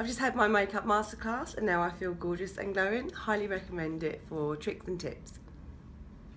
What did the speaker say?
I've just had my makeup masterclass and now I feel gorgeous and glowing. Highly recommend it for tricks and tips.